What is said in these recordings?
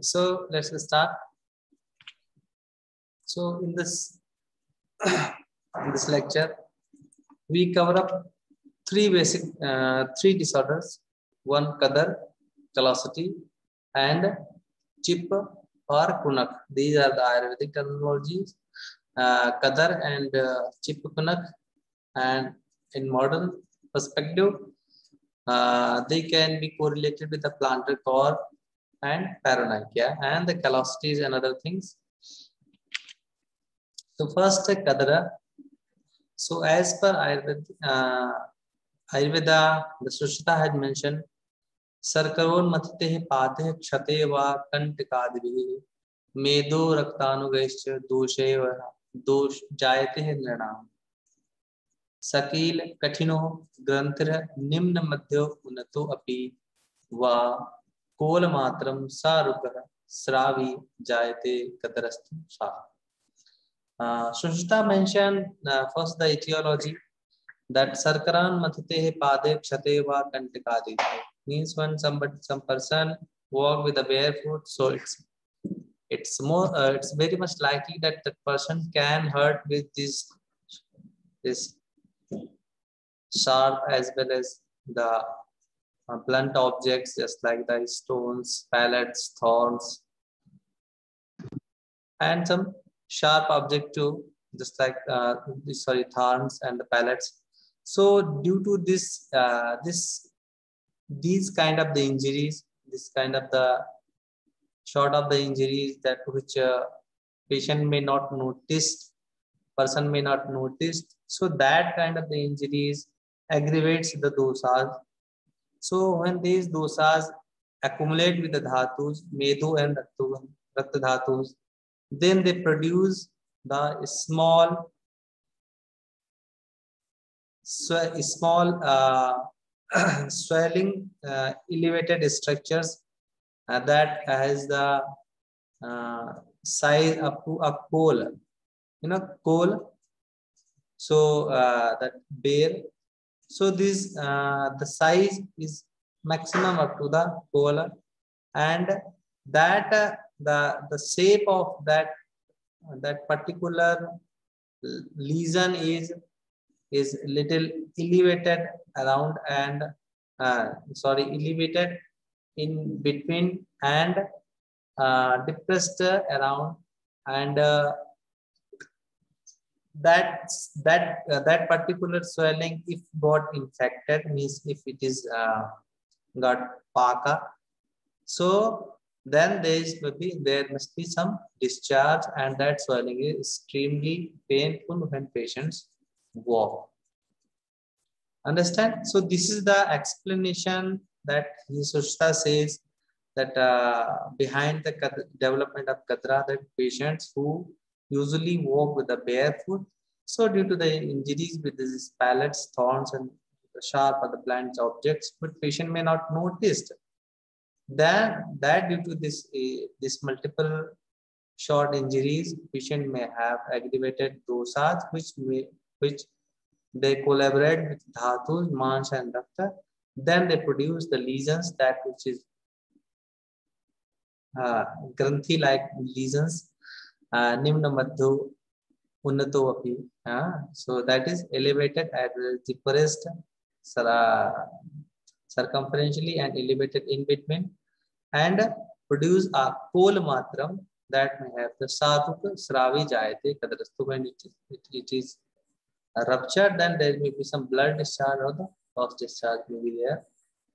So let's start. So in this in this lecture, we cover up three basic uh, three disorders. One kadar, callosity, and chip or kunak. These are the Ayurvedic terminologies. Uh, kadar and uh, chip kunak, and in modern perspective, uh, they can be correlated with the plantar corn and paronychia and the callosities and other things. So first Kadara. So as per Ayurveda, uh, Ayurveda, the Sushita had mentioned, Sarkaron matite pate kshate va medo raktanugaischa doshe va dosh jayate nirnam. Shakeel कठिनो ग्रंथर निम्न मध्यो उन्नतो अपि वा कोल मात्रम सारुक श्रावी जायते कदरस्तु सा uh, uh, first the etiology that sarkaran mathite pade kshate va kantikadi means when somebody some person walk with a barefoot so it's it's more uh, it's very much likely that that person can hurt with this this sharp as well as the uh, blunt objects just like the stones, pallets, thorns, and some sharp object too, just like uh, sorry thorns and the pallets. So due to this, uh, this these kind of the injuries, this kind of the short of the injuries that which uh, patient may not notice, person may not notice. So that kind of the injuries aggravates the dosas. So when these dosas accumulate with the dhatus, medu and rakta dhatus, then they produce the small, small uh, swelling, uh, elevated structures uh, that has the uh, size up to a coal. You know, coal. So uh, that bear so this uh, the size is maximum up to the cola and that uh, the the shape of that that particular lesion is is little elevated around and uh, sorry elevated in between and uh, depressed around. And uh, that that uh, that particular swelling if got infected means if it is uh, got paka so then there is maybe there must be some discharge and that swelling is extremely painful when patients walk. Understand? So this is the explanation that Sushruta says that uh, behind the development of kadra that patients who usually walk with a bare foot. So due to the injuries with these pallets, thorns, and the sharp or the blunt objects, but patient may not notice that, that due to this, uh, this multiple short injuries, patient may have aggravated dosas, which may, which they collaborate with dhatus, mans, and rakta. Then they produce the lesions that which is uh, granthi-like lesions madhu unnato api so that is elevated at the deepest circumferentially and elevated in between and produce a pole matram that may have the sadhuk sravi jayate kadarastu when it, it, it is ruptured then there may be some blood discharge or the false discharge may be there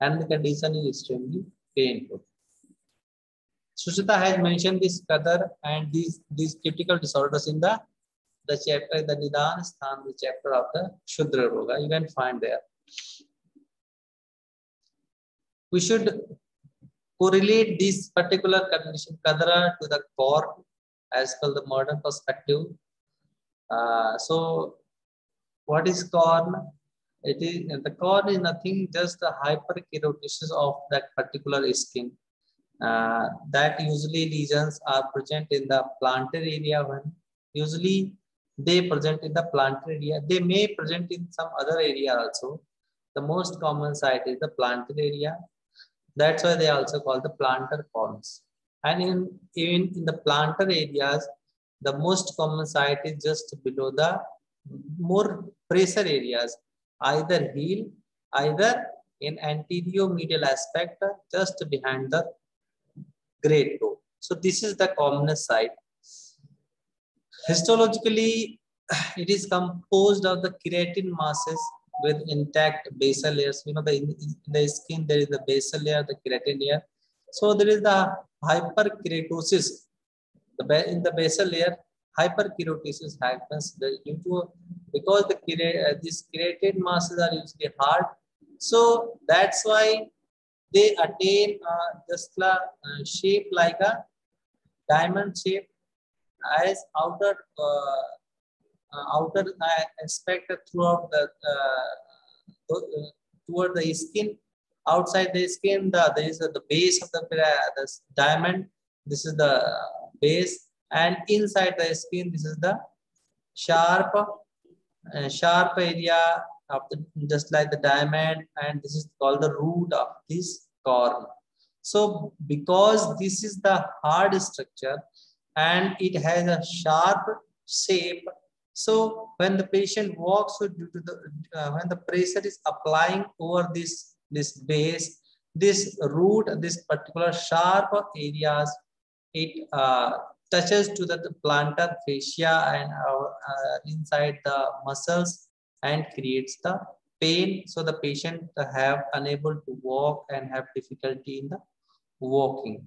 and the condition is extremely painful Sushruta has mentioned this Kadar and these, these critical disorders in the, the chapter, the Nidan Sthan, the chapter of the Shudra Roga. You can find there. We should correlate this particular condition, Kadara, to the corn as per the modern perspective. Uh, so, what is corn? It is the corn is nothing just the hyperkeratosis of that particular skin uh, that usually lesions are present in the plantar area when usually they present in the plantar area. They may present in some other area also. The most common site is the plantar area. That's why they also call the plantar corns. And in, even in the plantar areas, the most common site is just below the more pressure areas, either heel, either in anterior medial aspect, just behind the great toe. So this is the commonest site. Histologically, it is composed of the keratin masses with intact basal layers. You know, the, in, in the skin, there is the basal layer, the keratin layer. So there is the hyperkeratosis. The, in the basal layer, hyperkeratosis happens due to because the uh, these keratin masses are usually hard. So that's why they attain uh, a uh, shape like a diamond shape as outer uh, uh, outer aspect throughout the uh, toward the skin. Outside the skin, the, there is the base of the, the diamond. This is the base, and inside the skin, this is the sharp, uh, sharp area of the just like the diamond, and this is called the root of this corn. So, because this is the hard structure and it has a sharp shape, so when the patient walks so due to the uh, when the pressure is applying over this this base, this root, this particular sharp areas, it uh, touches to the, the plantar fascia and uh, inside the muscles and creates the pain. So the patient have unable to walk and have difficulty in the walking.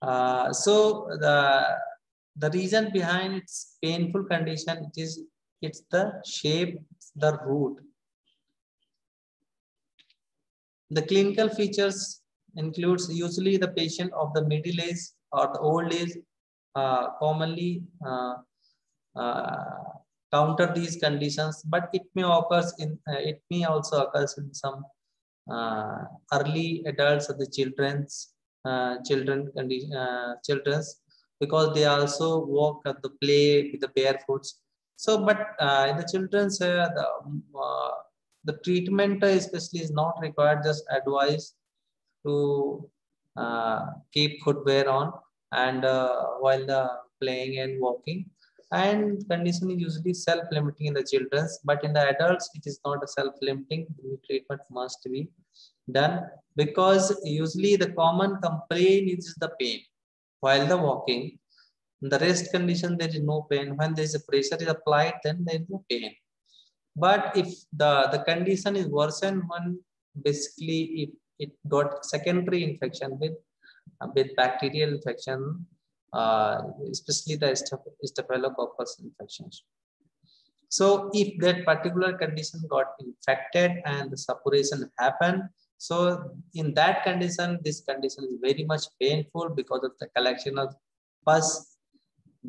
Uh, so the the reason behind its painful condition it is it's the shape the root the clinical features includes usually the patient of the middle age or the old age uh, commonly uh, uh, counter these conditions but it may occurs in uh, it may also occurs in some uh, early adults or the children's uh, children condition children's because they also walk at the play with the barefoot. So, but uh, in the children's, uh, the, uh, the treatment especially is not required, just advice to uh, keep footwear on and uh, while the playing and walking. And condition is usually self-limiting in the children's, but in the adults, it is not a self-limiting. Treatment must be done because usually the common complaint is the pain while the walking. In the rest condition, there is no pain. When there is a pressure is applied, then there is no pain. But if the, the condition is worsened, when basically if it got secondary infection with, with bacterial infection, uh, especially the staphylococcus infections. So if that particular condition got infected and the suppuration happened, so in that condition, this condition is very much painful because of the collection of pus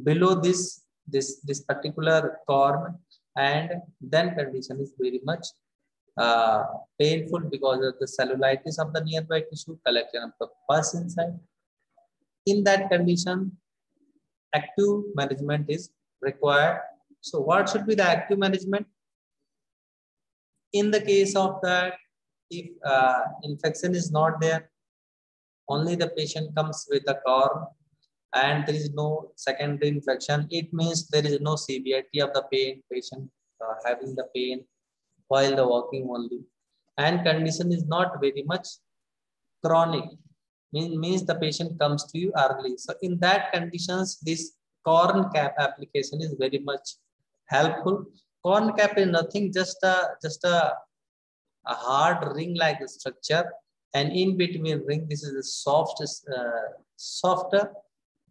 below this, this, this particular corn and then condition is very much uh, painful because of the cellulitis of the nearby tissue, collection of the pus inside. In that condition, active management is required. So what should be the active management? In the case of that, if uh, infection is not there, only the patient comes with a corn and there is no secondary infection, it means there is no severity of the pain, patient uh, having the pain while the walking only. And condition is not very much chronic, mean, means the patient comes to you early. So in that conditions, this corn cap application is very much helpful. Corn cap is nothing, just a, just a a hard ring like structure and in between ring this is the softest uh, softer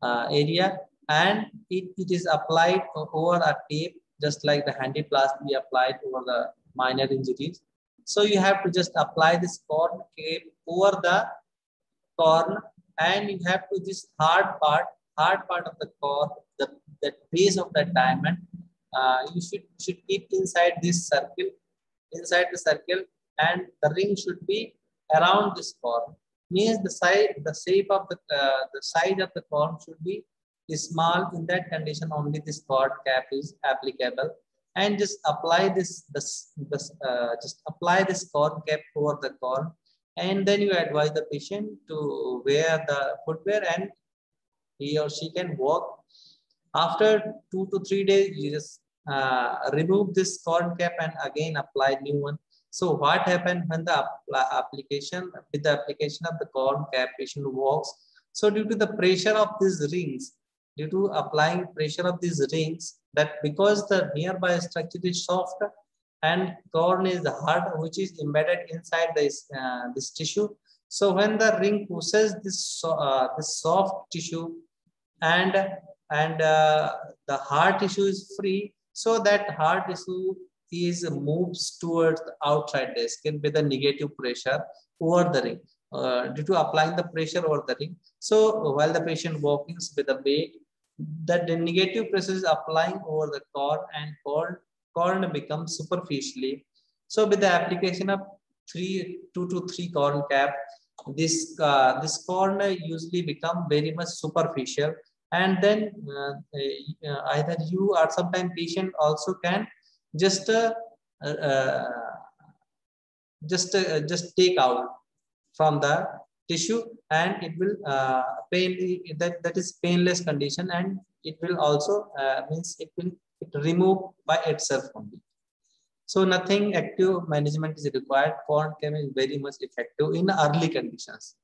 uh, area and it, it is applied over a tape just like the handyplasty we applied over the minor injuries so you have to just apply this corn cap over the corn and you have to this hard part hard part of the corn, the, the base of the diamond uh, you should should keep inside this circle inside the circle and the ring should be around this corn. Means the size, the shape of the uh, the size of the corn should be small. In that condition, only this corn cap is applicable, and just apply this this, this uh, just apply this corn cap over the corn and then you advise the patient to wear the footwear and he or she can walk. After two to three days, you just uh, remove this corn cap and again apply new one. So what happened when the application, with the application of the corn cap, patient walks. So due to the pressure of these rings, due to applying pressure of these rings, that because the nearby structure is soft and corn is the heart which is embedded inside this, uh, this tissue. So when the ring pushes this, uh, this soft tissue and, and uh, the heart tissue is free, so that heart tissue is moves towards the outside the skin with a negative pressure over the ring uh, due to applying the pressure over the ring. So while the patient walking with a weight, that the negative pressure is applying over the corn and corn, corn becomes superficially. So with the application of three, two to three corn cap, this uh, this corn usually become very much superficial and then uh, uh, either you or sometimes patient also can just uh, uh, just uh, just take out from the tissue and it will uh, pain that that is painless condition and it will also means it will it remove by itself only. So nothing active management is required. Corn chem is very much effective in early conditions.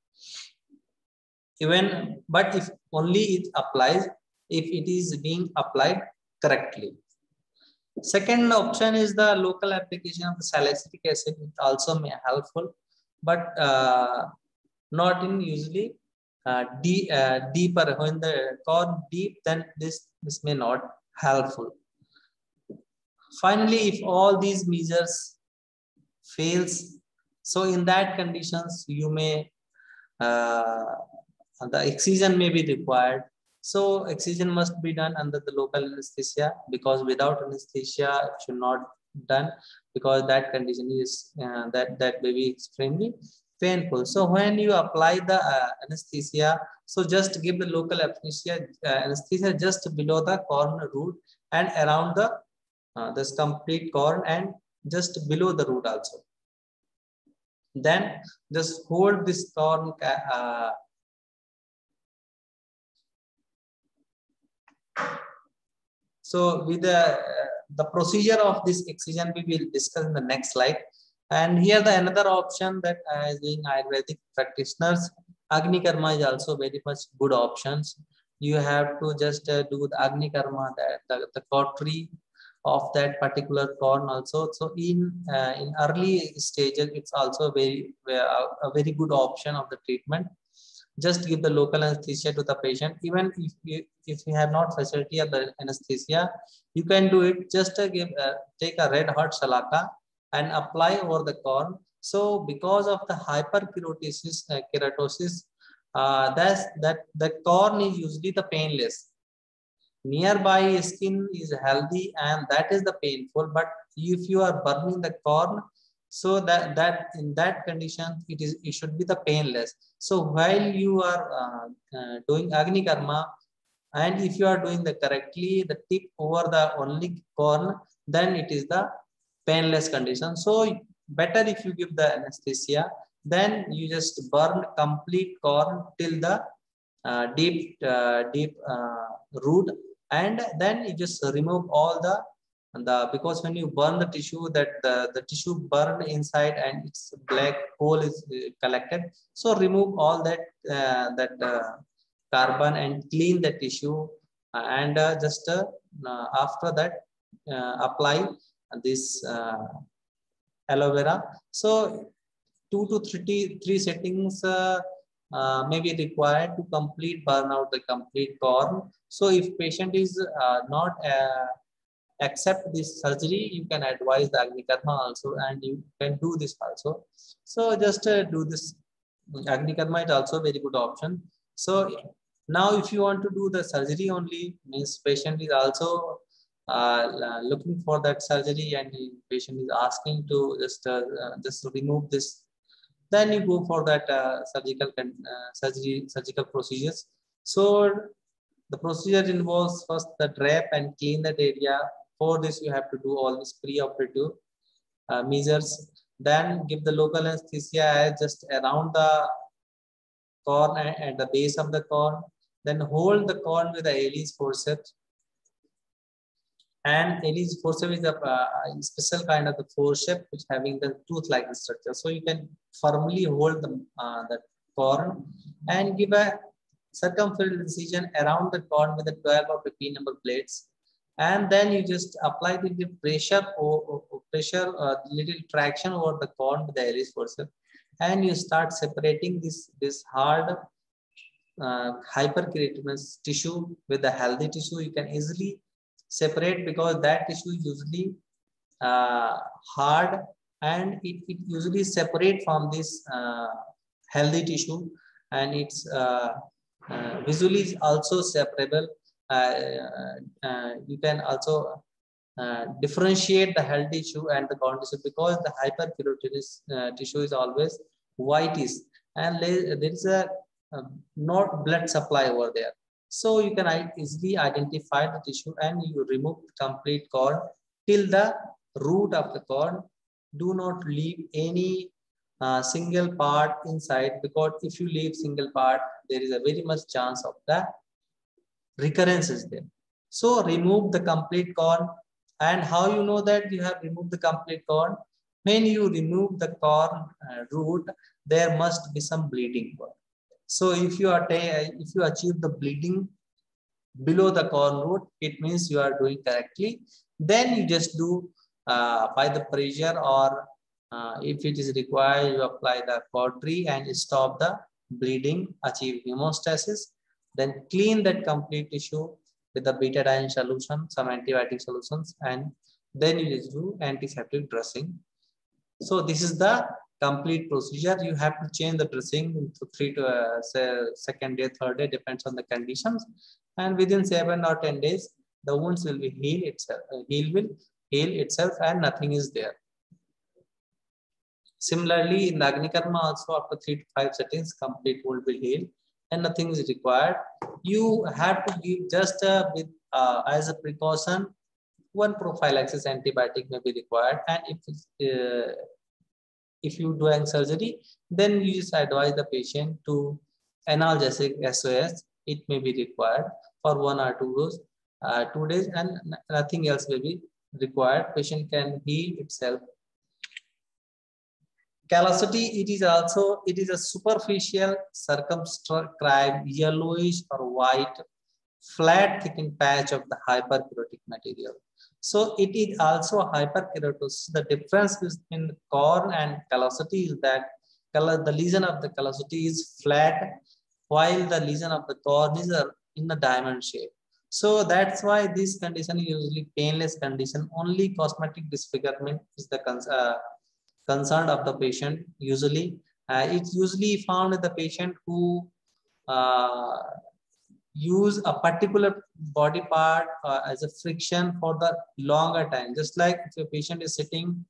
Even but if only it applies if it is being applied correctly. Second option is the local application of the salicylic acid it also may helpful but uh, not in usually uh, deep, uh, deeper. When the corn deep then this this may not helpful finally if all these measures fails so in that conditions you may uh, the excision may be required. So excision must be done under the local anesthesia because without anesthesia it should not done because that condition is uh, that that baby is extremely painful. So when you apply the uh, anesthesia, so just give the local anesthesia, uh, anesthesia just below the corn root and around the uh, this complete corn and just below the root also. Then just hold this corn uh, So with the, uh, the procedure of this excision, we will discuss in the next slide. And here the another option that as being Ayurvedic practitioners, Agni Karma is also very much good options. You have to just uh, do the Agni Karma, the, the, the cautery of that particular corn also. So in uh, in early stages, it's also a very uh, a very good option of the treatment. Just give the local anesthesia to the patient. Even if you if you have not facility of the anesthesia you can do it. Just uh, give uh, take a red hot salaka and apply over the corn so because of the hyperkeratosis uh, keratosis uh, that's that the corn is usually the painless nearby skin is healthy and that is the painful but if you are burning the corn so that that in that condition it is it should be the painless. So while you are uh, uh, doing agni karma and if you are doing the correctly the tip over the only corn then it is the painless condition. So better if you give the anesthesia then you just burn complete corn till the uh, deep uh, deep uh, root and then you just remove all the the because when you burn the tissue that the, the tissue burn inside and its black hole is uh, collected. So remove all that uh, that uh, carbon and clean the tissue. Uh, and uh, just uh, after that apply this aloe vera. So two to three three settings may be required to complete burn out the complete corn so if patient is not accept this surgery, you can advise the Agni Karma also and you can do this also. So just uh, do this. Agni Karma is also very good option. So now if you want to do the surgery only, means patient is also uh, looking for that surgery and patient is asking to just uh, uh just remove this then you go for that uh, surgical uh, surgery surgical procedures so the procedure involves first the drape and clean that area for this, you have to do all pre-operative uh, measures Then give the local anesthesia just around the corn and the base of the corn. Then hold the corn with the Allis forceps. And Allis forceps is a, uh, special kind of the forceps which having the tooth-like structure. So you can firmly hold the, uh, the corn and give a circumferential incision around the corn with the 12 or 15 number blades. And then you just apply the the pressure or, or pressure uh, little traction over the corn with the Allis forceps and you start separating this this hard uh, hyperkeratinous tissue with the healthy tissue. You can easily separate because that tissue is usually uh, hard and it, it usually separate from this uh, healthy tissue and it's uh, uh, visually also separable uh, uh, you can also differentiate the healthy tissue and the corn tissue because the hyperkeratinous tissue is always whitish and there is a um, not blood supply over there. So you can easily identify the tissue and you remove complete corn till the root of the corn. Do not leave any uh, single part inside because if you leave single part, there is a very much chance of the recurrence is there. So remove the complete corn. And how you know that you have removed the complete corn? When you remove the corn uh, root, there must be some bleeding. So if you are if you achieve the bleeding below the corn root, it means you are doing correctly. Then you just do uh, by the pressure or uh, if it is required, you apply the cautery and stop the bleeding, achieve hemostasis. Then clean that complete tissue with the betadine solution, some antibiotic solutions, and then you just do antiseptic dressing. So this is the complete procedure. You have to change the dressing to three to uh, say second day, third day, depends on the conditions. And within seven or 10 days, the wounds will be heal itself, uh, heal will heal itself and nothing is there. Similarly, in the Agni Karma also after three to five settings, complete wound will heal and nothing is required. You have to give just uh, with uh, as a precaution, one prophylaxis antibiotic may be required. And if uh, if you doing surgery, then you just advise the patient to analgesic SOS. It may be required for one or two days, uh, two days, and nothing else may be required. Patient can heal itself Callosity, it is also, it is a superficial circumscribed yellowish or white flat thickened patch of the hyperkeratic material. So it is also hyperkeratosis. The difference between corn and callosity is that the lesion of the callosity is flat while the lesion of the corn is in a diamond shape. So that's why this condition is usually painless condition. Only cosmetic disfigurement is the uh, concern of the patient usually uh, it's usually found in the patient who uh, use a particular body part uh, as a friction for the longer time just like if a patient is sitting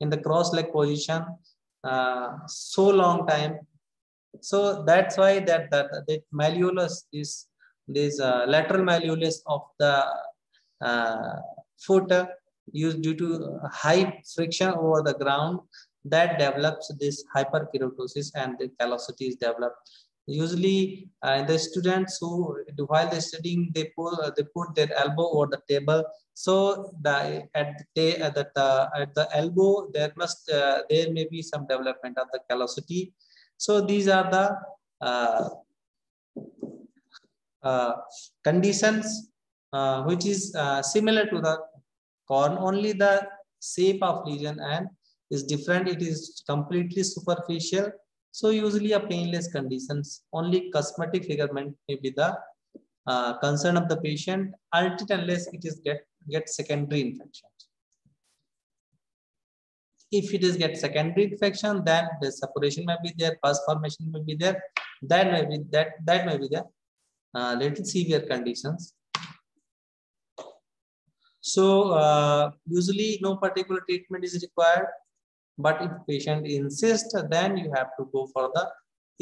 in the cross leg position uh, so long time so that's why that that, that malleolus is this uh, lateral malleolus of the uh, foot used due to high friction over the ground that develops this hyperkeratosis and the callosity is developed. Usually, uh, the students who, while they're studying, they pull, uh, they put their elbow over the table. So the at the at the, uh, at the elbow, there must uh, there may be some development of the callosity. So these are the uh, uh, conditions which is similar to the corn only the shape of lesion and is different it is completely superficial so usually a painless conditions only cosmetic figurement may be the uh, concern of the patient unless it is get get secondary infection. If it is get secondary infection then the suppuration may be there pus formation may be there that may be that that may be the uh, little severe conditions. So uh, usually no particular treatment is required, but if patient insists, then you have to go for the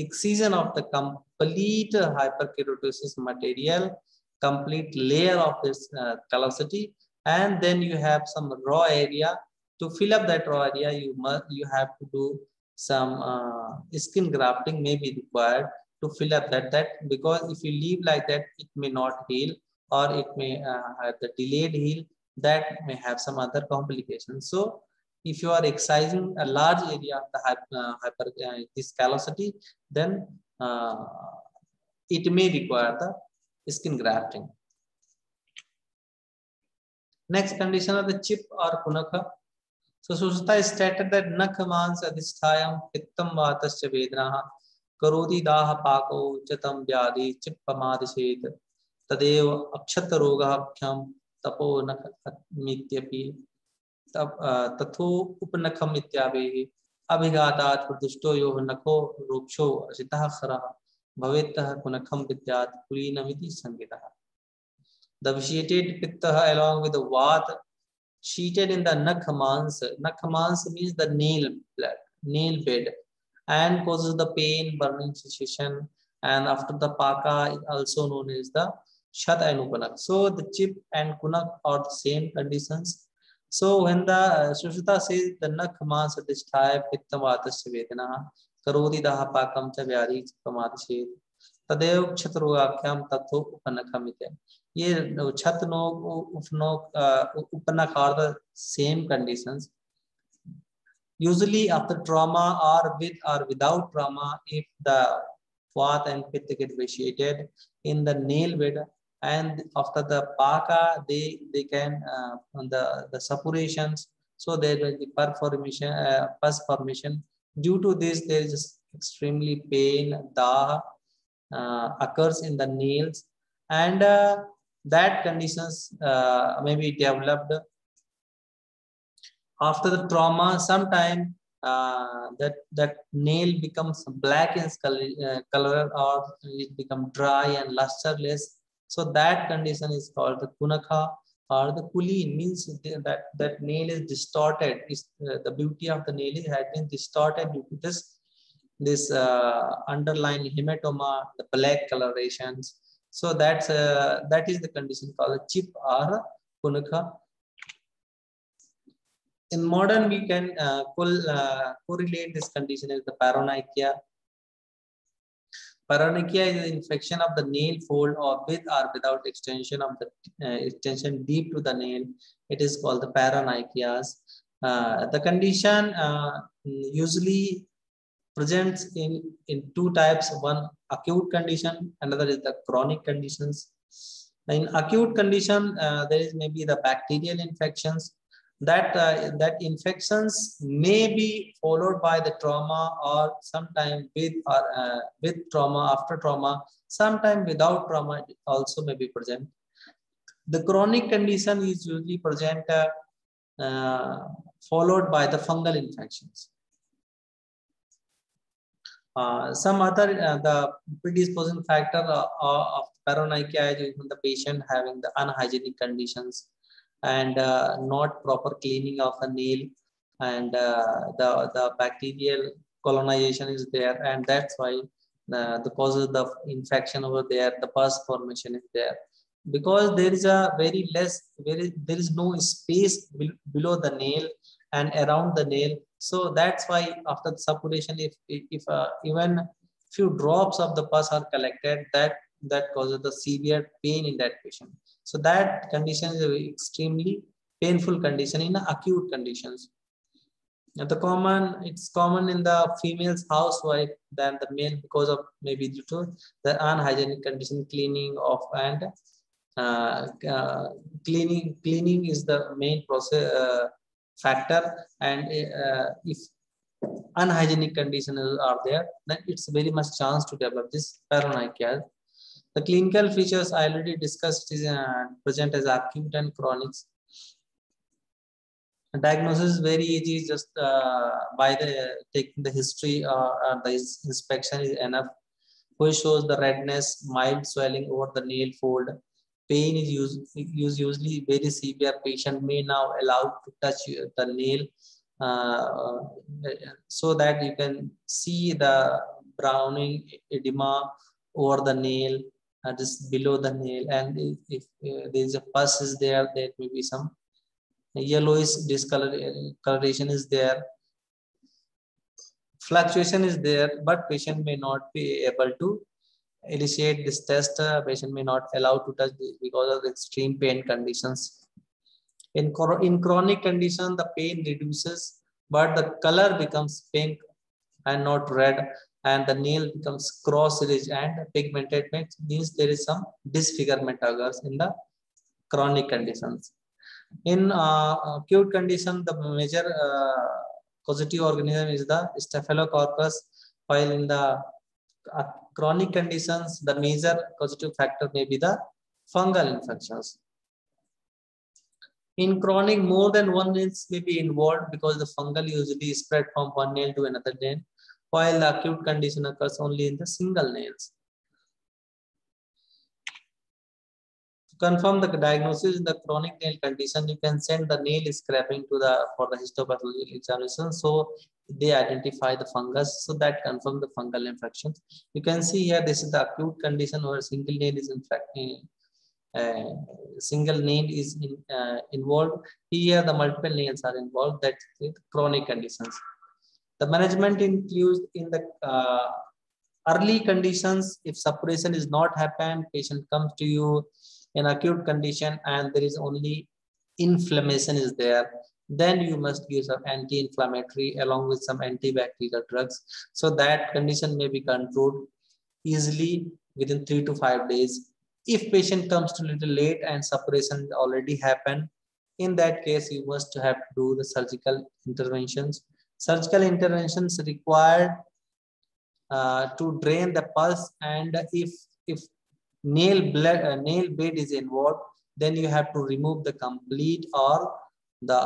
excision of the complete hyperkeratosis material, complete layer of this uh, callosity, and then you have some raw area to fill up that raw area, you must you have to do some uh, skin grafting may be required to fill up that that because if you leave like that, it may not heal or it may uh, have the delayed heal that may have some other complications. So if you are excising a large area of the hyper, uh, hyper uh, this callosity, then uh, it may require the skin grafting. Next condition of the chip or kunaka. So Susita stated that nakhamans adhisthayam pittam vatascha vedana karoti daha pako chatam vyadi chip pamadishet तदेव अक्षत रोगाभ्याम तपो तथो उपनखम इत्यावे अभिघातात् प्रदुष्टो यो नखो रोक्षो असितः खरः भवेत्तः कुनखम विद्यात् कुलीनमिति संगितः The vitiated pitta along with the vat sheeted in the nakhamans. Nakhamans means the nail blood, nail bed and causes the pain, burning sensation and after the paka also known as the Shat and Upanak. So the chip and Kunak are the same conditions. So when the Sushruta says the Nakhmas Adhishthaya Pittam Atasya Vedana Karodi Daha Pakam Chavyari Pamatashet तदेव क्षत्रोगाख्याम तत्व उपनखमित ये छतनोक उपनोक उपनक are the same conditions usually after trauma or with or without trauma if the path and pit get vitiated in the nail veda and after the paka they they can uh, the the suppurations so there will be performation uh, pus formation. Due to this there is extremely pain da uh, occurs in the nails. And uh, that conditions uh, may be developed after the trauma. Sometime uh, that that nail becomes black in color, uh, color or it become dry and lusterless so that condition is called the kunaka or the kuleen means that that nail is distorted. Is uh, the beauty of the nail is has been distorted due to this this uh, underlying hematoma, the black colorations. So that's uh, that is the condition called chip or kunaka. In modern, we can uh, uh, correlate this condition as the paronychia Paronychia is an infection of the nail fold or with or without extension of the uh, extension deep to the nail. It is called the paronychias. Uh, the condition uh, usually presents in, in two types. One acute condition, another is the chronic conditions. In acute condition, uh, there is maybe the bacterial infections that uh, that infections may be followed by the trauma or sometime with or uh, with trauma after trauma sometime without trauma also may be present. The chronic condition is usually present uh, uh followed by the fungal infections. Uh, some other uh, the predisposing factor of paronychia is the patient having the unhygienic conditions and uh, not proper cleaning of a nail and uh, the, the bacterial colonization is there and that's why uh, the causes of the infection over there, the pus formation is there. Because there is a very less, very there is no space below the nail and around the nail. So that's why after the suppuration, if, if uh, even few drops of the pus are collected, that that causes the severe pain in that patient. So that condition is extremely painful condition in acute conditions. Now the common, it's common in the female's housewife than the male because of maybe due to the unhygienic condition, cleaning of and uh, uh, cleaning. Cleaning is the main process uh, factor, and uh, if unhygienic conditions are there, then it's very much chance to develop this paronychia the clinical features I already discussed is uh, present as acute and chronic. Diagnosis is very easy, just uh, by the taking the history uh, or the inspection is enough. Which shows the redness, mild swelling over the nail fold. Pain is used, usually very severe. Patient may now allow to touch the nail uh, so that you can see the brawny edema over the nail just below the nail. And if, if uh, there is a pus is there there may be some yellowish discoloration is there. Fluctuation is there but patient may not be able to initiate this test. Uh, patient may not allow to touch because of extreme pain conditions. In, in chronic condition the pain reduces but the color becomes pink and not red and the nail becomes cross-ridge and pigmented means there is some disfigurement occurs in the chronic conditions in uh, acute condition, the major uh, causative organism is the staphylococcus, while in the uh, chronic conditions, the major causative factor may be the fungal infections. In chronic, more than one nail may be involved because the fungal usually spread from one nail to another nail, while the acute condition occurs only in the single nails. To confirm the diagnosis in the chronic nail condition, you can send the nail scraping to the for the histopathological examination. So they identify the fungus, so that confirm the fungal infections. You can see here, this is the acute condition where single nail is infecting. Uh, single nail is in, uh, involved. Here, the multiple nails are involved. That's with chronic conditions. The management includes in the uh, early conditions. If suppuration is not happened, patient comes to you in acute condition and there is only inflammation is there then you must give some anti-inflammatory along with some antibacterial drugs so that condition may be controlled easily within three to five days if patient comes to little late and suppuration already happened in that case you must have to do the surgical interventions surgical interventions required uh, to drain the pus and if if nail blood uh, nail bed is involved then you have to remove the complete or the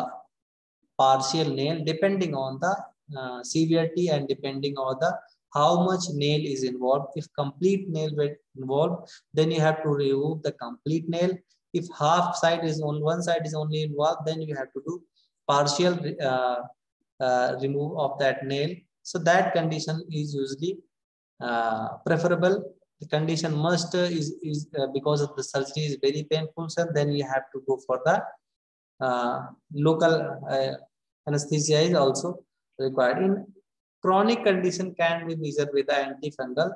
partial nail depending on the uh, severity and depending on the how much nail is involved. If complete nail bed involved then you have to remove the complete nail. If half side is on one side is only involved then you have to do partial uh, uh, remove of that nail so that condition is usually uh, preferable the condition must uh, is, is uh, because of the surgery is very painful, sir, then you have to go for the uh, local uh, anesthesia is also required. In chronic condition can be measured with the antifungal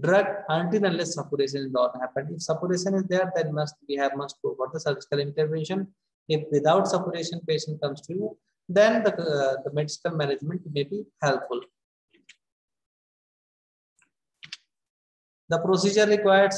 drug until unless suppuration is not happened. If suppuration is there, then must we have must go for the surgical intervention. If without suppuration patient comes to you, then the, uh, the medical management may be helpful. The procedure requires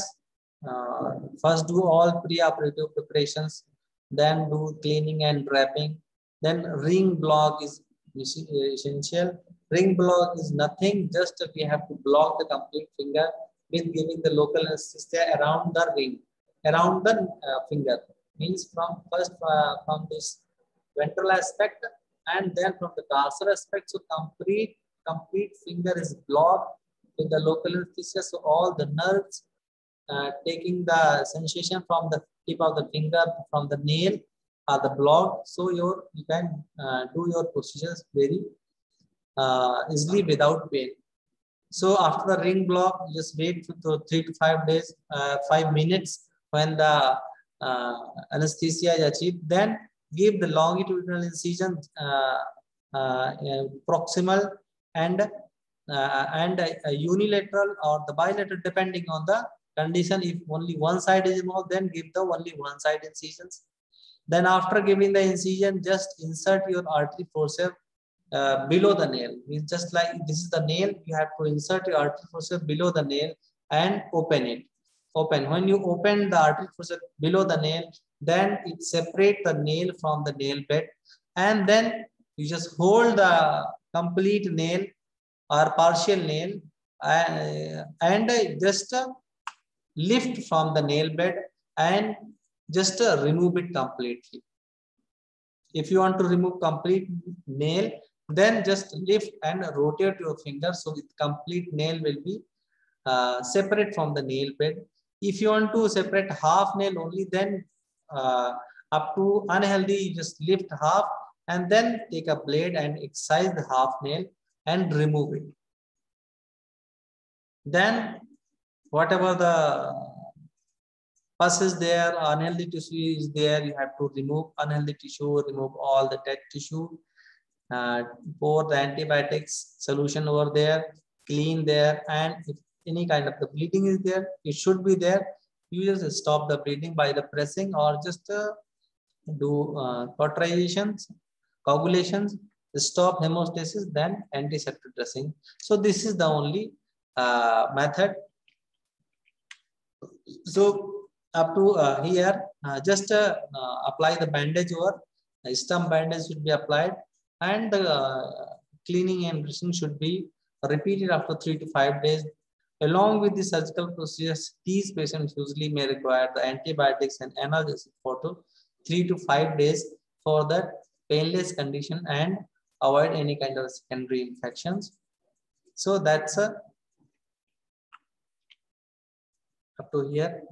uh, first do all pre-operative preparations, then do cleaning and wrapping. Then ring block is essential. Ring block is nothing, just we have to block the complete finger with giving the local anesthesia around the ring, around the uh, finger. Means from first uh, from this ventral aspect and then from the dorsal aspect. So complete complete finger is blocked with the local anesthesia. So all the nerves uh, taking the sensation from the tip of the finger, from the nail are the block. So your you can uh, do your procedures very uh, easily without pain. So after the ring block, just wait for three to five days, uh, five minutes when the uh, anesthesia is achieved. Then give the longitudinal incision uh, proximal and uh, and a, a unilateral or the bilateral depending on the condition. If only one side is involved, then give the only one side incisions. Then after giving the incision, just insert your artery forceps uh, below the nail. Means just like this is the nail, you have to insert your artery forceps below the nail and open it. Open. When you open the artery below the nail, then it separate the nail from the nail bed, and then you just hold the complete nail or partial nail uh, and just lift from the nail bed and just remove it completely. If you want to remove complete nail, then just lift and rotate your finger so the complete nail will be uh, separate from the nail bed. If you want to separate half nail only, then uh, up to unhealthy, you just lift half and then take a blade and excise the half nail and remove it. Then whatever the pus is there, unhealthy tissue is there, you have to remove unhealthy tissue, remove all the dead tissue, uh, pour the antibiotics solution over there, clean there, and if any kind of the bleeding is there, it should be there. You just stop the bleeding by the pressing or just uh, do uh, cauterizations, coagulations, stop hemostasis, then antiseptic dressing. So this is the only uh, method. So up to uh, here, uh, just uh, uh, apply the bandage over, the stump bandage should be applied and the cleaning and dressing should be repeated after three to five days. Along with the surgical procedures, these patients usually may require the antibiotics and analgesic for to three to five days for that painless condition and avoid any kind of secondary infections. So that's a, up to here.